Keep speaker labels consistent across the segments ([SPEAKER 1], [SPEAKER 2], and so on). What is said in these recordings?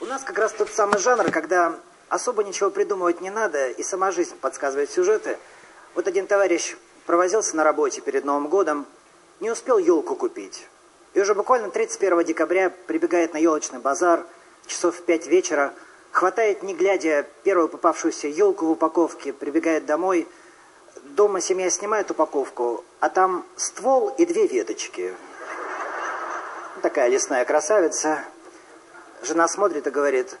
[SPEAKER 1] У нас как раз тот самый жанр, когда особо ничего придумывать не надо, и сама жизнь подсказывает сюжеты. Вот один товарищ провозился на работе перед Новым годом, не успел елку купить. И уже буквально 31 декабря прибегает на елочный базар, часов в 5 вечера, хватает, не глядя, первую попавшуюся елку в упаковке, прибегает домой. Дома семья снимает упаковку, а там ствол и две веточки. Такая лесная красавица. Жена смотрит и говорит,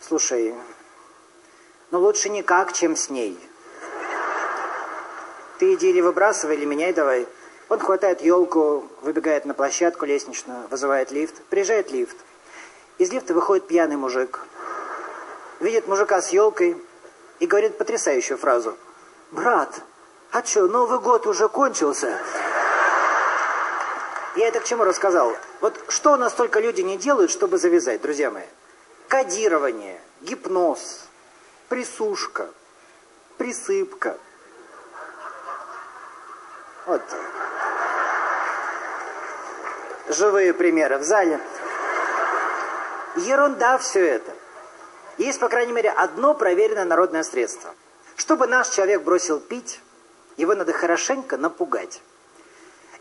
[SPEAKER 1] слушай, ну лучше никак, чем с ней. Ты иди или выбрасывай, или меняй давай. Он хватает елку, выбегает на площадку лестничную, вызывает лифт. Приезжает лифт. Из лифта выходит пьяный мужик. Видит мужика с елкой и говорит потрясающую фразу. «Брат, а что, Новый год уже кончился?» Я это к чему рассказал? Вот что у нас только люди не делают, чтобы завязать, друзья мои? Кодирование, гипноз, присушка, присыпка. Вот. Живые примеры в зале. Ерунда все это. Есть, по крайней мере, одно проверенное народное средство. Чтобы наш человек бросил пить, его надо хорошенько напугать.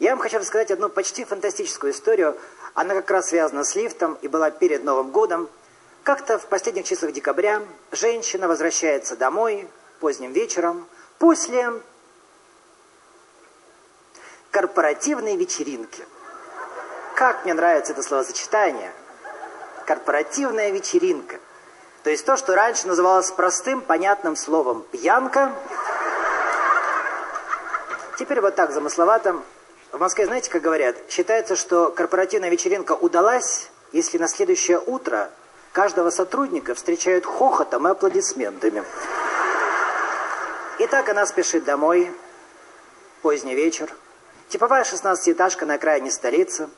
[SPEAKER 1] Я вам хочу рассказать одну почти фантастическую историю. Она как раз связана с лифтом и была перед Новым годом. Как-то в последних числах декабря женщина возвращается домой поздним вечером после корпоративной вечеринки. Как мне нравится это словосочетание. Корпоративная вечеринка. То есть то, что раньше называлось простым, понятным словом «пьянка», теперь вот так замысловатым в Москве, знаете, как говорят, считается, что корпоративная вечеринка удалась, если на следующее утро каждого сотрудника встречают хохотом и аплодисментами. Итак, она спешит домой, поздний вечер, типовая шестнадцатиэтажка на окраине столицы,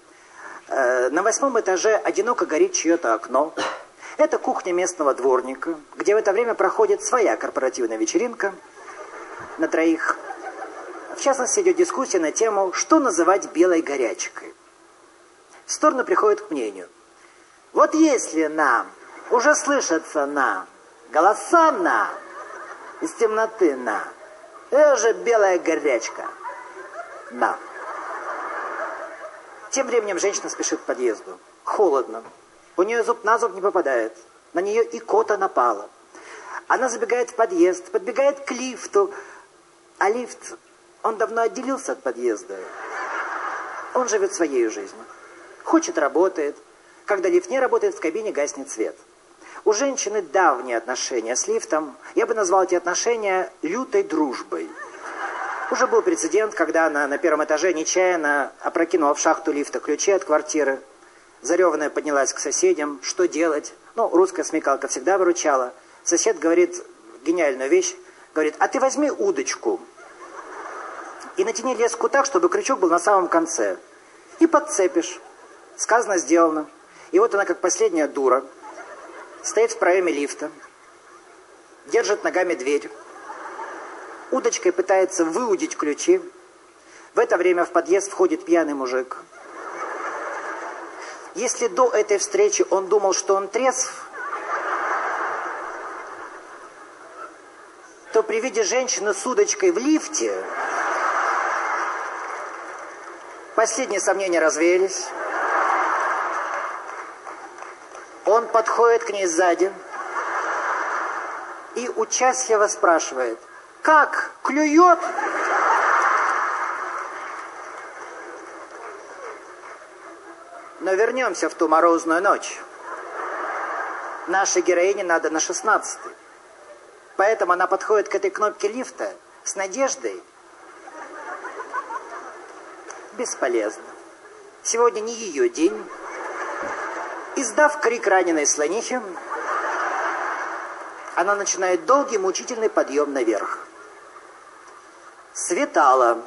[SPEAKER 1] э, на восьмом этаже одиноко горит чье-то окно. Это кухня местного дворника, где в это время проходит своя корпоративная вечеринка на троих. В частности, идет дискуссия на тему, что называть белой горячкой. В сторону приходит к мнению. Вот если нам уже слышатся на голоса на из темноты на, это же белая горячка. На. Тем временем женщина спешит к подъезду. Холодно. У нее зуб на зуб не попадает. На нее и кота напала. Она забегает в подъезд, подбегает к лифту, а лифт он давно отделился от подъезда. Он живет своей жизнью. Хочет, работает. Когда лифт не работает, в кабине гаснет свет. У женщины давние отношения с лифтом. Я бы назвал эти отношения лютой дружбой. Уже был прецедент, когда она на первом этаже нечаянно опрокинула в шахту лифта ключи от квартиры. Зареванная поднялась к соседям. Что делать? Ну, русская смекалка всегда выручала. Сосед говорит гениальную вещь. Говорит, а ты возьми удочку и натяни леску так, чтобы крючок был на самом конце. И подцепишь. Сказано, сделано. И вот она, как последняя дура, стоит в проеме лифта, держит ногами дверь, удочкой пытается выудить ключи. В это время в подъезд входит пьяный мужик. Если до этой встречи он думал, что он трезв, то при виде женщины с удочкой в лифте Последние сомнения развеялись. Он подходит к ней сзади и участливо спрашивает, как, клюет? Но вернемся в ту морозную ночь. Нашей героине надо на шестнадцатый. Поэтому она подходит к этой кнопке лифта с надеждой, Бесполезно. Сегодня не ее день. Издав крик раненой слонихи, она начинает долгий мучительный подъем наверх. Светало.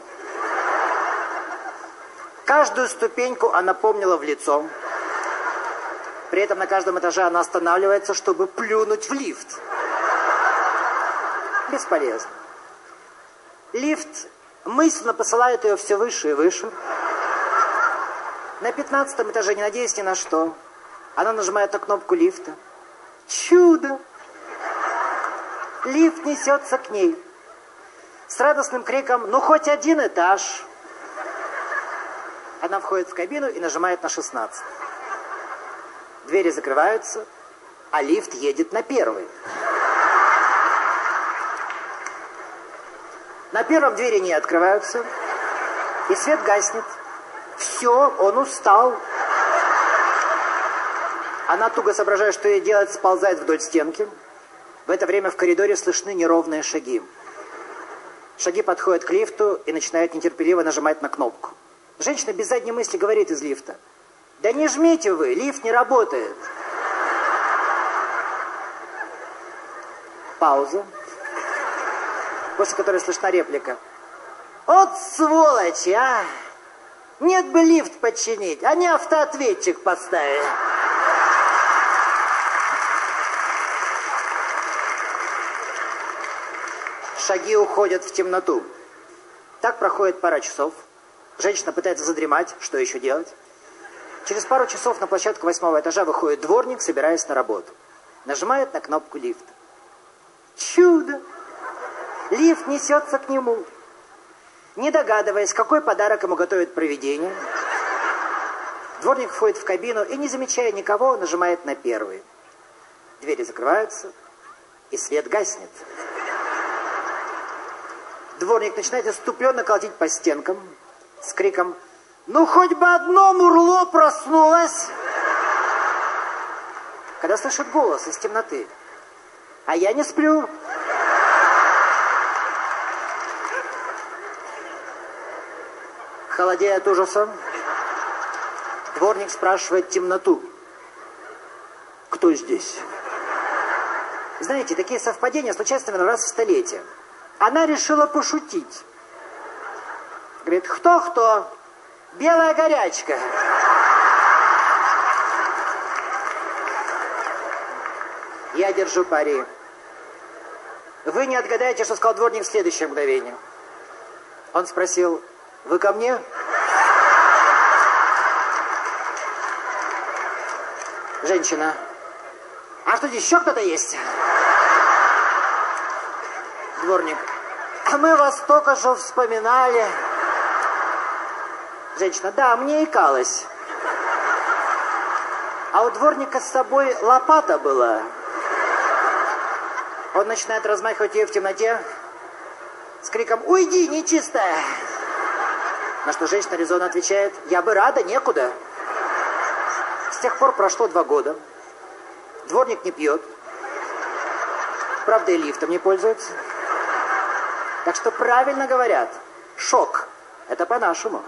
[SPEAKER 1] Каждую ступеньку она помнила в лицо. При этом на каждом этаже она останавливается, чтобы плюнуть в лифт. Бесполезно. Лифт мысленно посылает ее все выше и выше. На пятнадцатом этаже, не надеясь ни на что, она нажимает на кнопку лифта. Чудо! Лифт несется к ней. С радостным криком «Ну, хоть один этаж!» Она входит в кабину и нажимает на 16. Двери закрываются, а лифт едет на первый. На первом двери не открываются, и свет гаснет. Все, он устал. Она туго соображая, что ей делать, сползает вдоль стенки. В это время в коридоре слышны неровные шаги. Шаги подходят к лифту и начинают нетерпеливо нажимать на кнопку. Женщина без задней мысли говорит из лифта. Да не жмите вы, лифт не работает. Пауза, после которой слышна реплика. Вот сволочи, а! Нет бы лифт подчинить, а не автоответчик поставить. Шаги уходят в темноту. Так проходит пара часов. Женщина пытается задремать, что еще делать? Через пару часов на площадку восьмого этажа выходит дворник, собираясь на работу. Нажимает на кнопку лифта. Чудо! Лифт несется к нему. Не догадываясь, какой подарок ему готовит провидение, дворник входит в кабину и, не замечая никого, нажимает на первый. Двери закрываются, и свет гаснет. Дворник начинает иступленно колотить по стенкам с криком «Ну, хоть бы одно мурло проснулось!» Когда слышит голос из темноты «А я не сплю!» Холодея от ужаса, дворник спрашивает темноту. Кто здесь? Знаете, такие совпадения случаются наверное, раз в столетие. Она решила пошутить. Говорит, кто-кто? Белая горячка. Я держу пари. Вы не отгадаете, что сказал дворник в следующее мгновение. Он спросил, вы ко мне? Женщина. А что здесь еще кто-то есть? Дворник. А мы вас только что вспоминали. Женщина. Да, мне икалось. А у дворника с собой лопата была. Он начинает размахивать ее в темноте с криком «Уйди, нечистая!» На что женщина резонно отвечает, я бы рада, некуда. С тех пор прошло два года. Дворник не пьет. Правда, и лифтом не пользуется. Так что правильно говорят, шок. Это по-нашему.